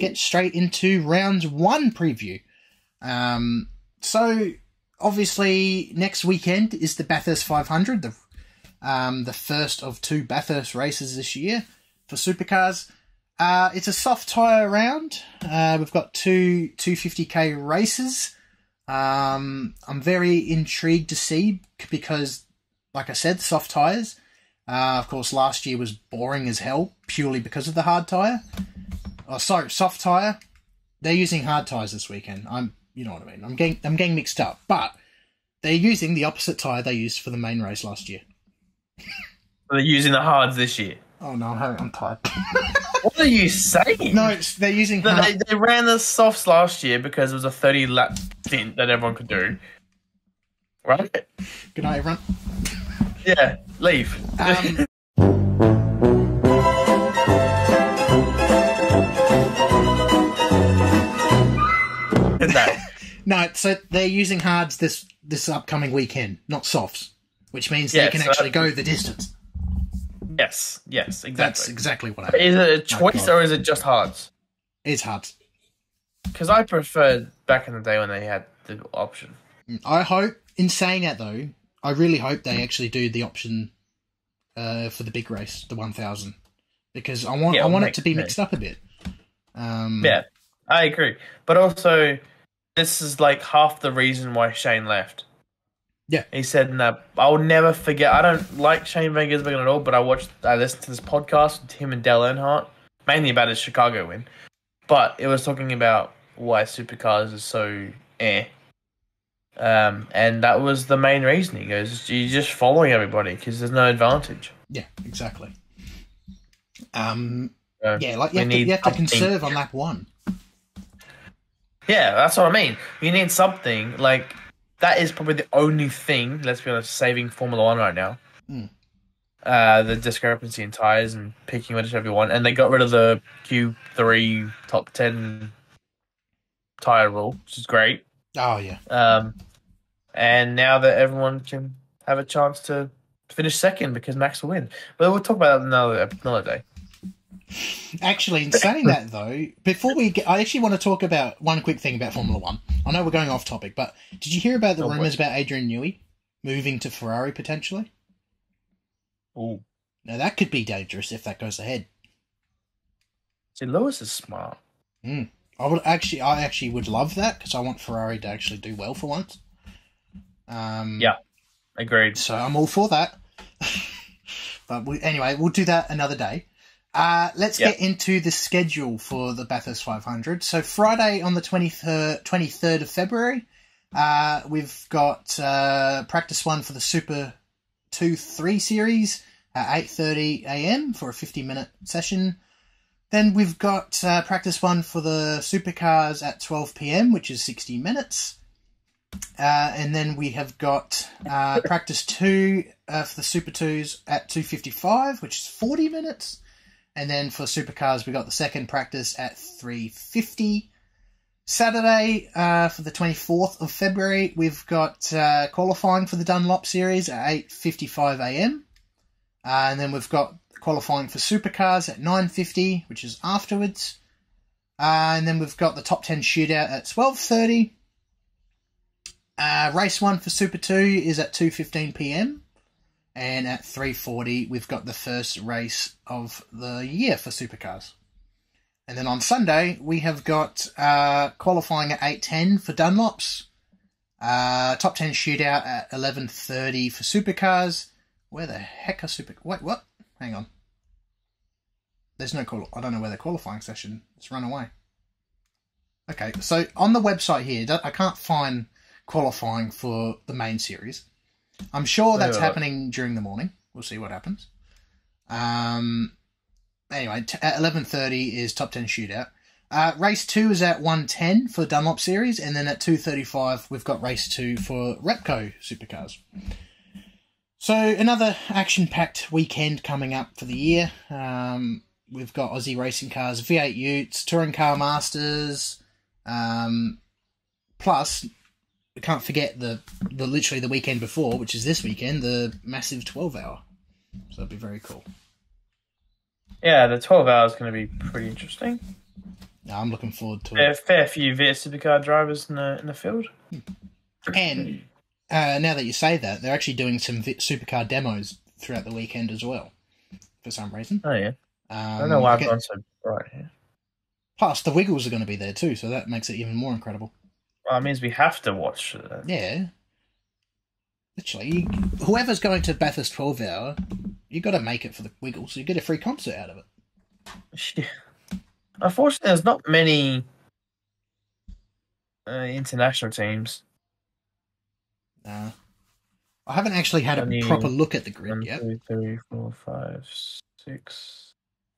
get straight into round one preview. Um, so obviously next weekend is the Bathurst 500, the um, the first of two Bathurst races this year for supercars. Uh, it's a soft tyre round. Uh, we've got two 250k races. Um, I'm very intrigued to see because, like I said, soft tyres. Uh, of course, last year was boring as hell purely because of the hard tyre. Oh, sorry, soft tyre. They're using hard tyres this weekend. I'm, you know what I mean. I'm getting, I'm getting mixed up, but they're using the opposite tyre they used for the main race last year. They're using the hards this year. Oh no, I'm, I'm tired. What are you saying? no, they're using. No, they, they ran the softs last year because it was a 30 lap stint that everyone could do. Right? Good night, everyone. Yeah, leave. Um, no, so they're using hards this this upcoming weekend, not softs, which means they can so- actually go the distance. Yes, yes, That's exactly. exactly what I. Is it a choice or is it just hards? It's hards. Because I preferred back in the day when they had the option. I hope. In saying that though, I really hope they actually do the option uh, for the big race, the one thousand, because I want Yeah, I want it to be mixed up a bit. Um, Yeah, I agree. But also, this is like half the reason why Shane left. Yeah. He said that I'll never forget. I don't like Shane Van Gisbergen at all, but I watched, I listened to this podcast with him and Dale Earnhardt, mainly about his Chicago win. But it was talking about why supercars is so eh. Um, and that was the main reason. He goes, you're just following everybody because there's no advantage. Yeah, exactly. Um, So yeah, like you have, to, you have to conserve on lap one. Yeah, that's what I mean. You need something like that is probably the only thing. Let's be honest, saving Formula One right now. Mm. Uh, the discrepancy in tires and picking whichever you want, and they got rid of the Q three top ten tire rule, which is great. Oh yeah, Um, and now that everyone can have a chance to finish second because Max will win. But we'll talk about that another another day. Actually, in saying that though, before we get, I actually want to talk about one quick thing about Formula One. I know we're going off topic, but did you hear about the Oh, rumors about Adrian Newey moving to Ferrari potentially? Oh, Now that could be dangerous if that goes ahead. see, Lewis is smart. I would actually, I actually would love that because I want Ferrari to actually do well for once. Um, Yeah. Agreed. So I'm all for that. but we, anyway, we'll do that another day. Uh, let's Yeah. get into the schedule for the Bathurst 500. So Friday on the 23rd, 23rd of February, uh, we've got uh, practice one for the Super 2-3 series at 8.30 a.m. for a 50-minute session. Then we've got uh, practice one for the supercars at 12 p.m., which is 60 minutes. Uh, and then we have got uh, practice two uh, for the Super Twos at two fifty five, which is forty minutes. And then for supercars, we got the second practice at three fifty. Saturday uh, for the twenty fourth of February, we've got uh, qualifying for the Dunlop Series at eight fifty five a.m. Uh, and then we've got qualifying for supercars at nine fifty, which is afterwards. Uh, and then we've got the top ten shootout at twelve thirty. Uh, race one for Super 2 is at 2.15 p.m. And at 3.40, we've got the first race of the year for Supercars. And then on Sunday, we have got uh, qualifying at 8.10 for Dunlops. Uh, top 10 shootout at 11.30 for Supercars. Where the heck are Super... Wait, what? Hang on. There's no call... I don't know where the qualifying session... It's run away. Okay, so on the website here, I can't find qualifying for the main series. I'm sure that's Yeah. happening during the morning. We'll see what happens. Um. Anyway, t- at 11:30 is top 10 shootout. Uh, race two is at 110 for Dunlop series, and then at 2:35 we've got race two for Repco supercars. So another action-packed weekend coming up for the year. Um, we've got Aussie racing cars, V8 Utes, touring car masters, um, plus we can't forget the the literally the weekend before, which is this weekend, the massive 12 hour. So that'd be very cool. Yeah, the 12 hours is going to be pretty interesting. Yeah, I'm looking forward to Fair, it. fair few V8 Supercar drivers in the in the field. And uh, now that you say that, they're actually doing some supercar demos throughout the weekend as well. For some reason, Oh yeah, um, I don't know why I've gone so right here. Plus, the Wiggles are going to be there too, so that makes it even more incredible. Well, that means we have to watch. Uh, Yeah. Literally, whoever's going to Bathurst 12 hour, you got to make it for the Wiggles. You get a free concert out of it. Yeah. Unfortunately, there's not many uh, international teams. Uh, I haven't actually had a proper look at the grid One, yet. two, three, four, five, six.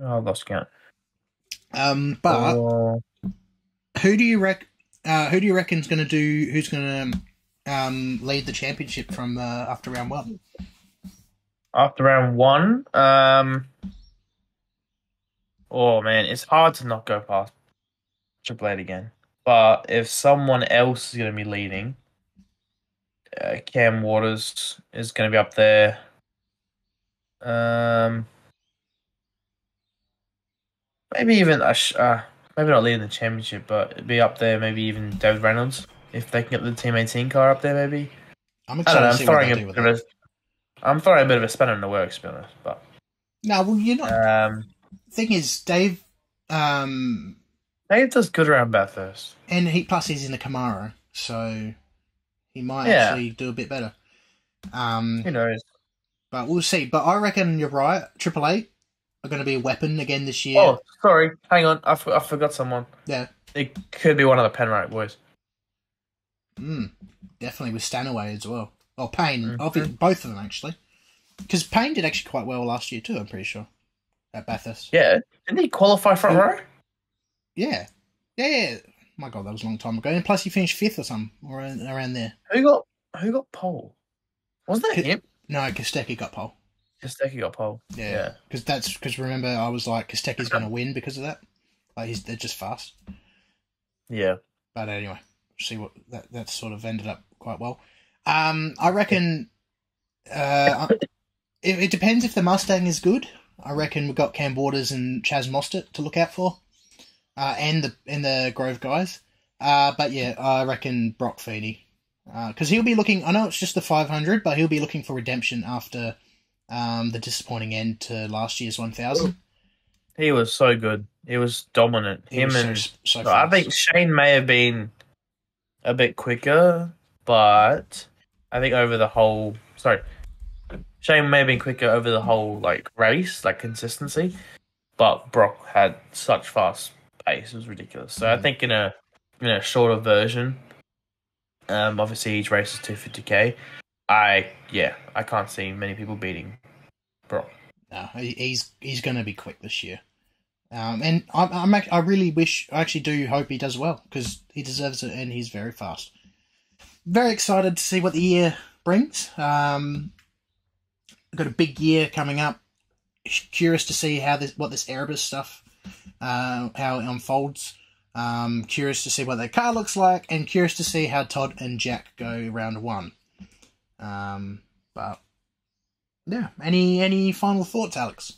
Oh, I lost count. Um, but Four. who do you rec? Uh, who do you reckon's going to do? Who's going to um, lead the championship from uh, after round one? after round one, um, oh man, it's hard to not go past Triple Eight again. But if someone else is going to be leading, uh, Cam Waters is going to be up there. Um, maybe even a uh, maybe not leading the championship, but it'd be up there. Maybe even David Reynolds if they can get the Team 18 car up there. Maybe I'm I excited don't know. to I'm what throwing a bit of a, I'm throwing a bit of a spanner in the works, to be honest. But No, well, you know, um, thing is, Dave, um, Dave does good around Bathurst. and he plus he's in a Camaro, so he might Yeah. actually do a bit better. Um, Who knows? but we'll see. But I reckon you're right. Triple Eight are going to be a weapon again this year. Oh, sorry. Hang on. I, f- I forgot someone. Yeah. It could be one of the Penrite boys. Mm, definitely with Stanaway as well. Or Payne, Mhm. obvi- both of them actually. Because Payne did actually quite well last year too. I'm pretty sure at Bathurst. Yeah. Didn't he qualify front Who- row? Yeah, yeah, yeah. My God, that was a long time ago. And plus, he finished fifth or something, or around, there. Who got who got pole? Wasn't that Ki- him? No, Kostecki got pole. Kostecki got pole. Yeah, Yeah. because that's because remember I was like Kostecki's going to win because of that. Like he's they're just fast. Yeah. But anyway, see what that that sort of ended up quite well. Um, I reckon. Uh, it, it depends if the Mustang is good. I reckon we've got Cam Waters and Chaz Mostert to look out for, uh, and the and the Grove guys. Uh, but yeah, I reckon Broc Feeney, because he'll be looking. I know it's just the 500, but he'll be looking for redemption after um, the disappointing end to last year's 1000. He was so good. He was dominant. He him was and so, so I think Shane may have been a bit quicker, but I think over the whole sorry, Shane may have been quicker over the whole like race, like consistency. But Broc had such fast pace; it was ridiculous. So I Mhm. think in a in a shorter version, um, obviously each race is two fifty k. I yeah, I can't see many people beating Broc. No, he's he's going to be quick this year. Um, and I'm, I'm act- I really wish, I actually do hope he does well because he deserves it and he's very fast. Very excited to see what the year brings. Um, got a big year coming up. Curious to see how this, what this Erebus stuff, uh, how it unfolds. Um, curious to see what their car looks like, and curious to see how Todd and Jack go round one. Um, but yeah, any any final thoughts, Alex?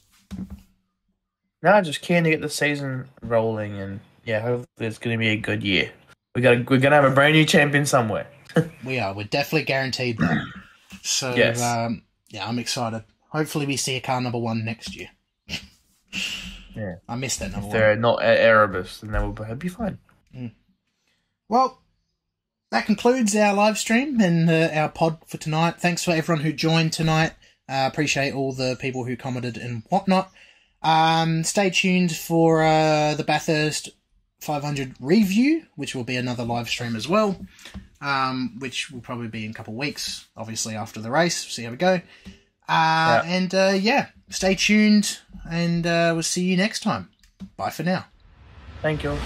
No, just keen to get the season rolling, and yeah, hopefully it's going to be a good year. We got we're going to have a brand new champion somewhere. We are. We're definitely guaranteed that. So Yes. um, yeah, I'm excited. Hopefully, we see a car number one next year. Yeah. I missed that number If they're not at Erebus, then they will be- be fine. Well, that concludes our live stream and uh, our pod for tonight. Thanks for everyone who joined tonight. Uh, appreciate all the people who commented and whatnot. Um, stay tuned for uh, the Bathurst 500 review, which will be another live stream as well, um, which will probably be in a couple of weeks, obviously after the race. See how we go. Uh, And uh, yeah, stay tuned, and uh, we'll see you next time. Bye for now. Thank you.